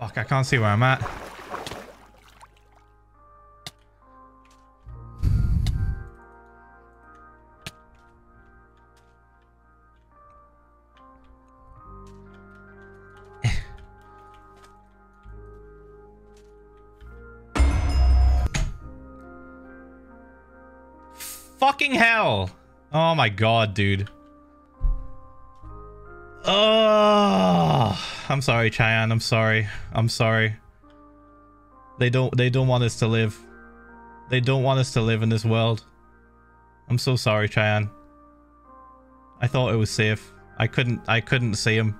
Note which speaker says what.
Speaker 1: Fuck, I can't see where I'm at. Fucking hell! Oh my god, dude. Oh, I'm sorry, Chayanne. I'm sorry. I'm sorry. They don't. They don't want us to live. They don't want us to live in this world. I'm so sorry, Chayanne. I thought it was safe. I couldn't. I couldn't see him.